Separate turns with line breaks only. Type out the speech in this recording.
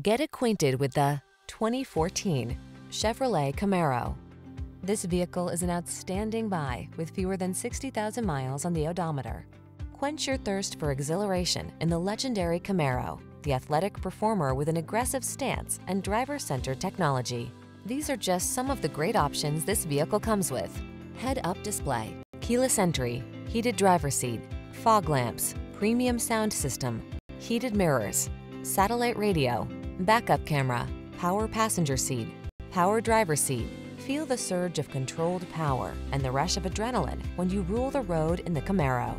Get acquainted with the 2014 Chevrolet Camaro. This vehicle is an outstanding buy with fewer than 60,000 miles on the odometer. Quench your thirst for exhilaration in the legendary Camaro, the athletic performer with an aggressive stance and driver-centered technology. These are just some of the great options this vehicle comes with. Head-up display, keyless entry, heated driver seat, fog lamps, premium sound system, heated mirrors, satellite radio, backup camera, power passenger seat, power driver seat. Feel the surge of controlled power and the rush of adrenaline when you rule the road in the Camaro.